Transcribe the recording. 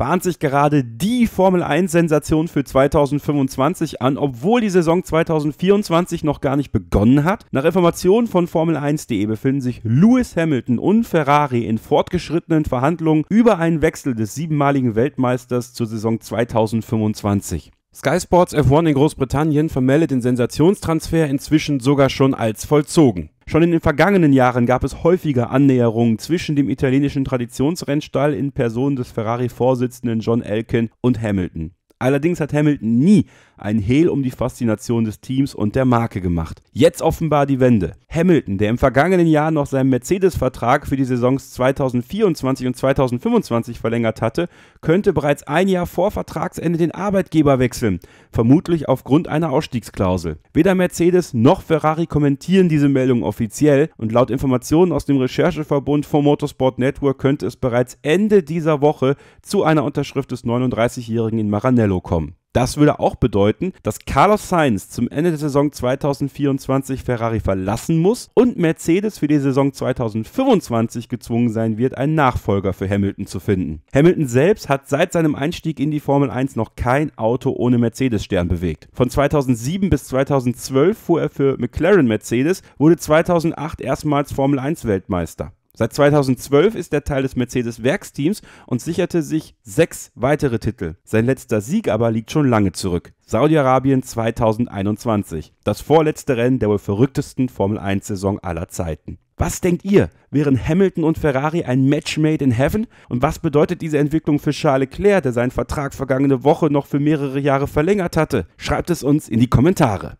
bahnt sich gerade die Formel 1-Sensation für 2025 an, obwohl die Saison 2024 noch gar nicht begonnen hat. Nach Informationen von Formel1.de befinden sich Lewis Hamilton und Ferrari in fortgeschrittenen Verhandlungen über einen Wechsel des siebenmaligen Weltmeisters zur Saison 2025. Sky Sports F1 in Großbritannien vermeldet den Sensationstransfer inzwischen sogar schon als vollzogen. Schon in den vergangenen Jahren gab es häufiger Annäherungen zwischen dem italienischen Traditionsrennstall in Person des Ferrari-Vorsitzenden John Elkin und Hamilton. Allerdings hat Hamilton nie ein Hehl um die Faszination des Teams und der Marke gemacht. Jetzt offenbar die Wende. Hamilton, der im vergangenen Jahr noch seinen Mercedes-Vertrag für die Saisons 2024 und 2025 verlängert hatte, könnte bereits ein Jahr vor Vertragsende den Arbeitgeber wechseln, vermutlich aufgrund einer Ausstiegsklausel. Weder Mercedes noch Ferrari kommentieren diese Meldung offiziell und laut Informationen aus dem Rechercheverbund vom Motorsport Network könnte es bereits Ende dieser Woche zu einer Unterschrift des 39-Jährigen in Maranello kommen. Das würde auch bedeuten, dass Carlos Sainz zum Ende der Saison 2024 Ferrari verlassen muss und Mercedes für die Saison 2025 gezwungen sein wird, einen Nachfolger für Hamilton zu finden. Hamilton selbst hat seit seinem Einstieg in die Formel 1 noch kein Auto ohne Mercedes-Stern bewegt. Von 2007 bis 2012 fuhr er für McLaren Mercedes, wurde 2008 erstmals Formel 1 Weltmeister. Seit 2012 ist er Teil des Mercedes-Werksteams und sicherte sich sechs weitere Titel. Sein letzter Sieg aber liegt schon lange zurück. Saudi-Arabien 2021. Das vorletzte Rennen der wohl verrücktesten Formel-1-Saison aller Zeiten. Was denkt ihr? Wären Hamilton und Ferrari ein Match made in heaven? Und was bedeutet diese Entwicklung für Charles Leclerc, der seinen Vertrag vergangene Woche noch für mehrere Jahre verlängert hatte? Schreibt es uns in die Kommentare.